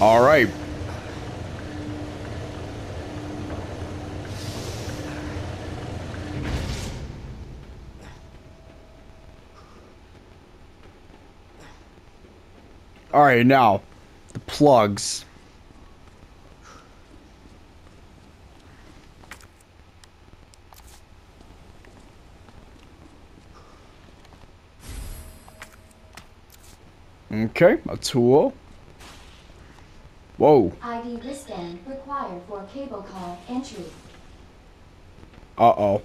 All right. All right, now the plugs. Okay, a tool. Whoa. ID wristband required for cable car entry. Uh-oh.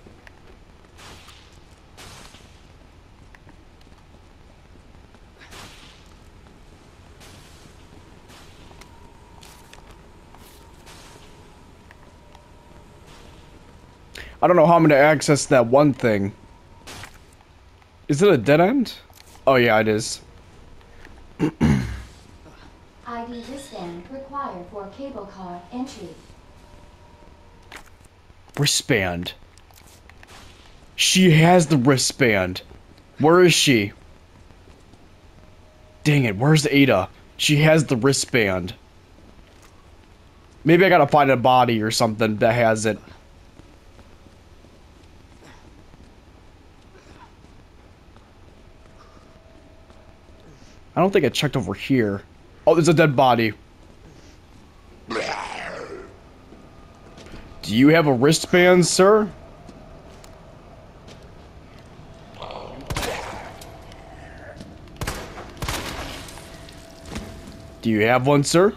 I don't know how I'm gonna access that one thing. Is it a dead end? Oh yeah, it is. ID wristband required for cable car entry. Wristband. She has the wristband. Where is she? Dang it, where's Ada? She has the wristband. Maybe I gotta find a body or something that has it. I don't think I checked over here. Oh, there's a dead body. Do you have a wristband, sir? Do you have one, sir?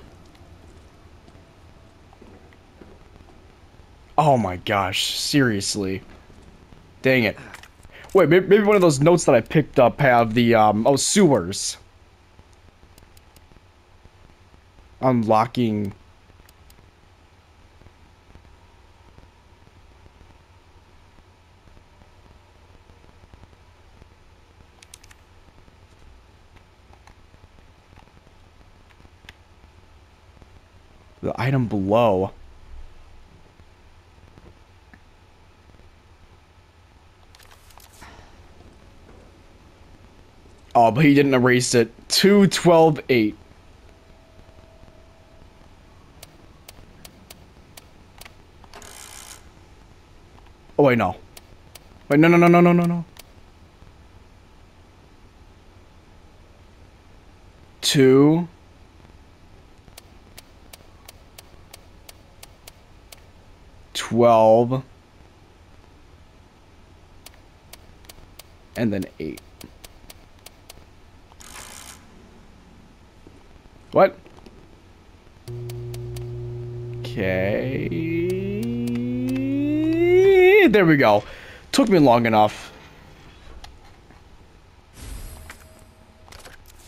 Oh my gosh, seriously. Dang it. Wait, maybe, one of those notes that I picked up have the, um, oh, sewers. Unlocking... The item below. Oh, but he didn't erase it. 2, 12, 8. Oh, wait, no. Wait, no, no, no, no, no, no, no. Two. Twelve. And then eight. What? Okay. There we go. Took me long enough.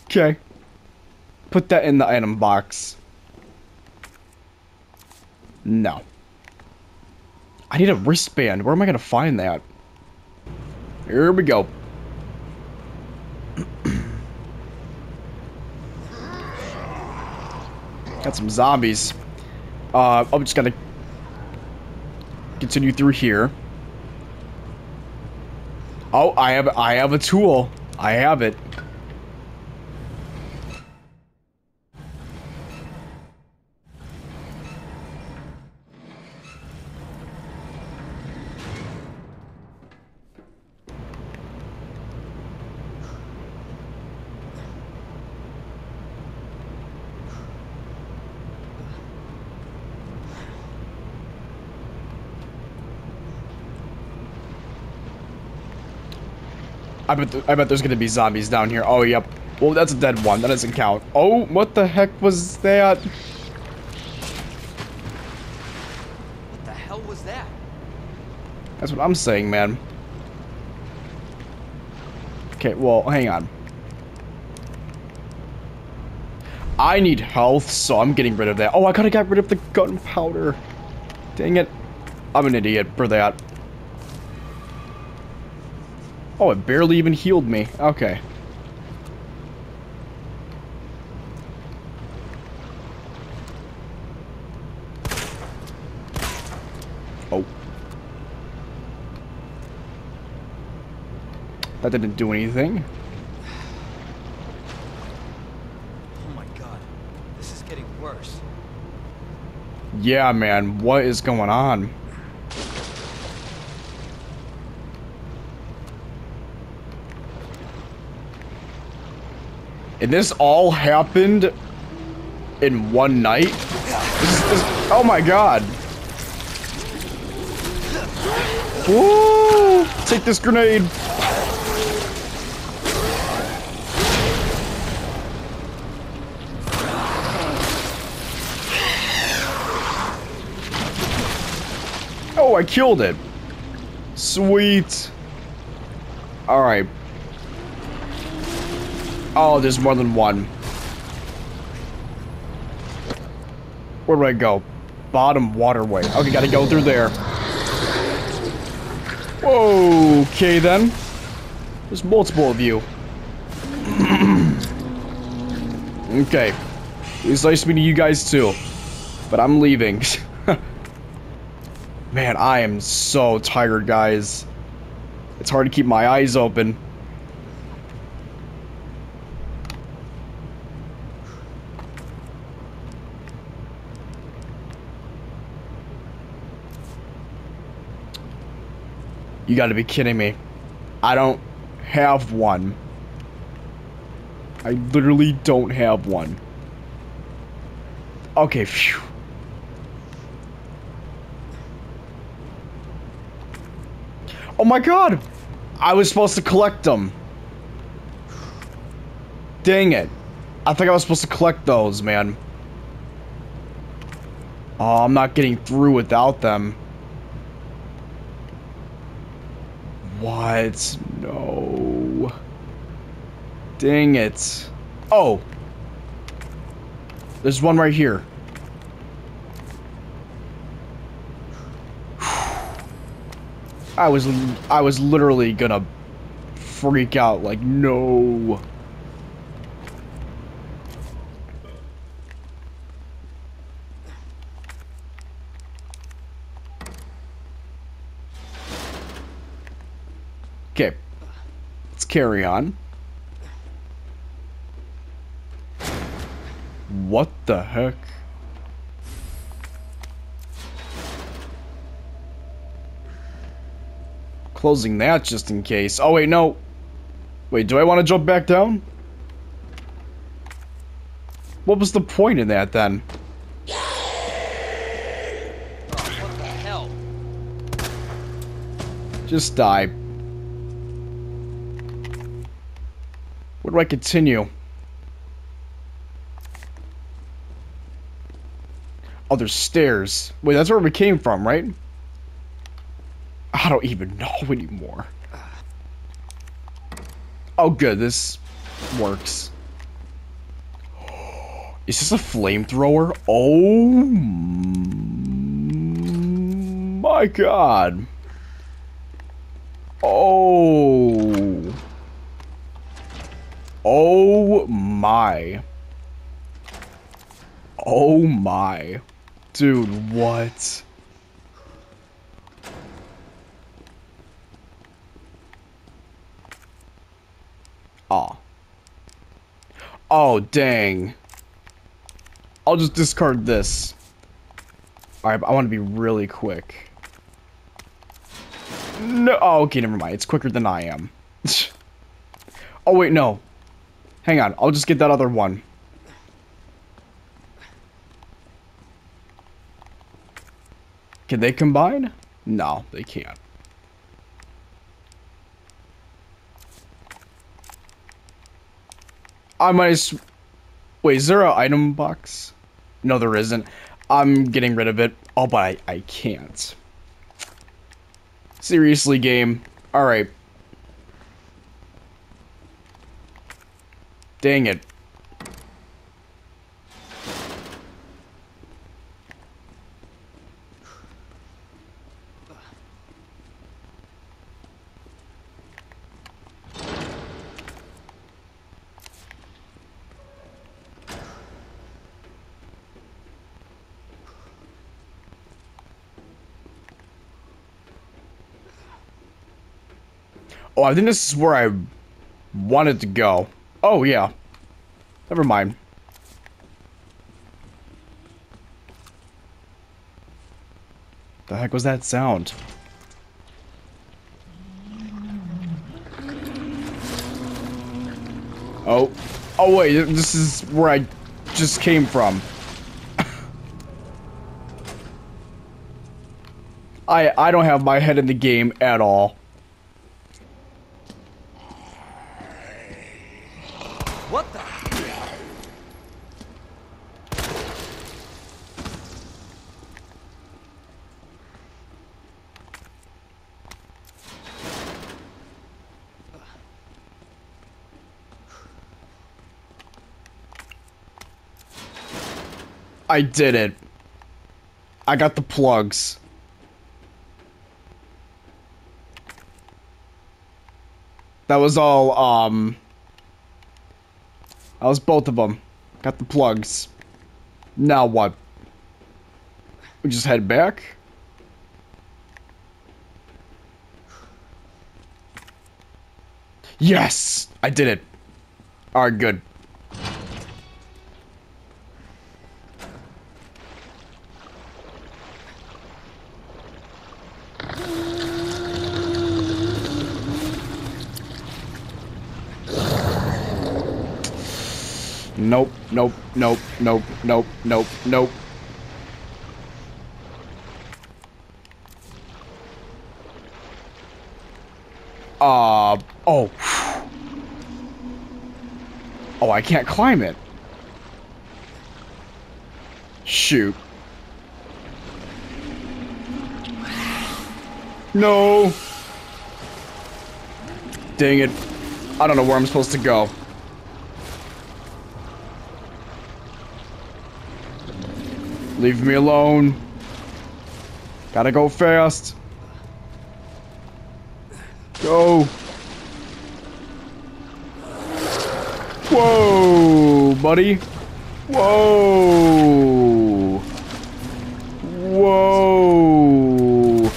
Okay. Put that in the item box. No. I need a wristband. Where am I going to find that? Here we go. Got some zombies. Uh, I'm just gonna continue through here. Oh, I have I have a tool. I have it. I bet, th I bet there's gonna be zombies down here. Oh, yep. Well, that's a dead one. That doesn't count. Oh, what the heck was that? What the hell was that? That's what I'm saying, man. Okay, well, hang on. I need health, so I'm getting rid of that. Oh, I gotta get rid of the gunpowder. Dang it. I'm an idiot for that. Oh, it barely even healed me. Okay. Oh. That didn't do anything. Oh my god. This is getting worse. Yeah, man, what is going on? And this all happened in one night? This is, this, oh my god. Woo! Take this grenade. Oh, I killed it. Sweet. Alright. Oh, there's more than one. Where do I go? Bottom waterway. Okay, gotta go through there. Okay then. There's multiple of you. okay. It's nice meeting you guys too. But I'm leaving. Man, I am so tired, guys. It's hard to keep my eyes open. You gotta be kidding me. I don't have one. I literally don't have one. Okay, phew. Oh my god! I was supposed to collect them. Dang it. I think I was supposed to collect those, man. Oh, I'm not getting through without them. What? No. Dang it. Oh. There's one right here. I was I was literally gonna freak out like no. Carry on. What the heck? Closing that just in case. Oh, wait, no. Wait, do I want to jump back down? What was the point in that, then? Oh, what the hell? Just die. Where do I continue? Oh, there's stairs. Wait, that's where we came from, right? I don't even know anymore. Oh, good. This works. Is this a flamethrower? Oh my god. Oh. Oh my. Oh my. Dude, what? Oh. Oh, dang. I'll just discard this. Alright, I want to be really quick. No, oh, okay, never mind. It's quicker than I am. oh, wait, no. Hang on, I'll just get that other one. Can they combine? No, they can't. I might. Wait, is there an item box? No, there isn't. I'm getting rid of it. Oh, but I, I can't. Seriously, game. Alright. Dang it. Oh, I think this is where I wanted to go. Oh, yeah. Never mind. The heck was that sound? Oh. Oh, wait. This is where I just came from. I, I don't have my head in the game at all. I did it. I got the plugs. That was all, um... That was both of them. Got the plugs. Now what? We just head back? Yes! I did it. Alright, good. Nope, nope, nope, nope, nope, nope, nope. Uh, oh. Oh, I can't climb it. Shoot. No. Dang it. I don't know where I'm supposed to go. Leave me alone. Gotta go fast. Go. Whoa, buddy. Whoa. Whoa.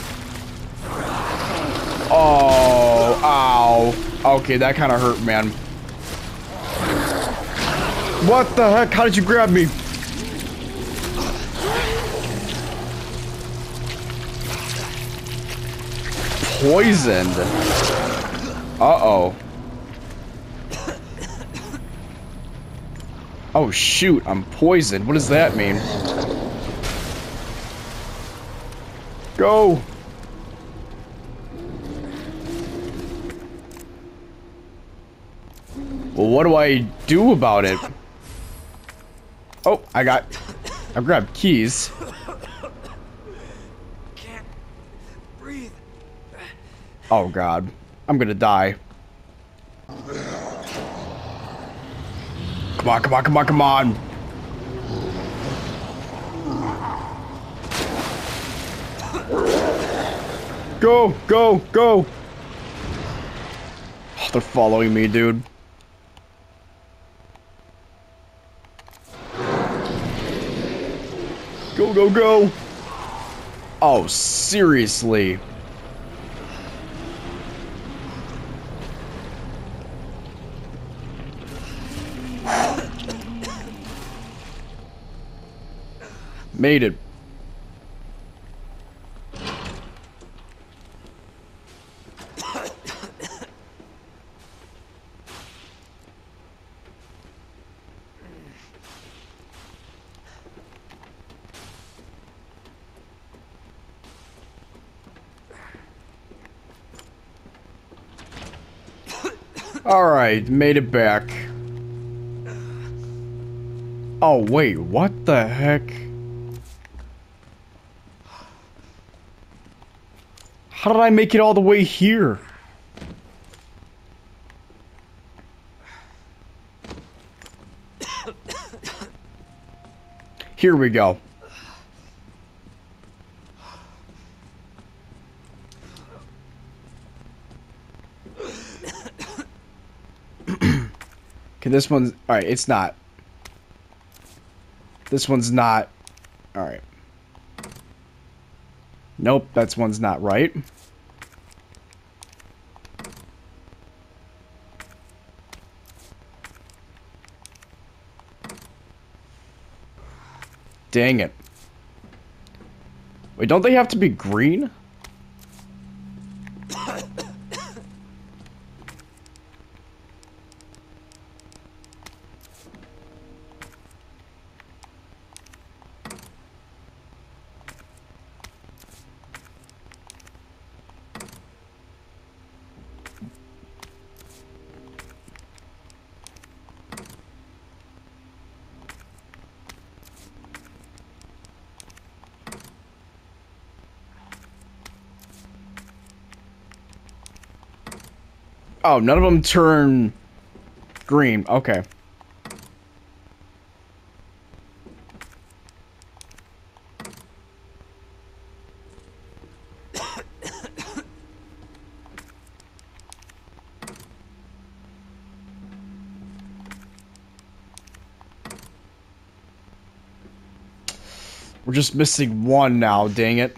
Oh, ow. Okay, that kind of hurt, man. What the heck? How did you grab me? Poisoned. Uh-oh. Oh, shoot. I'm poisoned. What does that mean? Go. Well, what do I do about it? Oh, I got... I grabbed keys. Can't breathe. Oh, God. I'm gonna die. Come on, come on, come on, come on. Go, go, go. Oh, they're following me, dude. Go, go, go. Oh, seriously. Made it. Alright, made it back. Oh, wait, what the heck? How did I make it all the way here? Here we go. Okay, this one's... Alright, it's not. This one's not... Alright. Nope, that's one's not right. Dang it. Wait, don't they have to be green? Oh, none of them turn green. Okay. We're just missing one now, dang it.